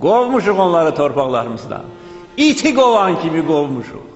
Qovmuşuq onları torpaqlarımızdan. İti qovan kimi qovmuşuq.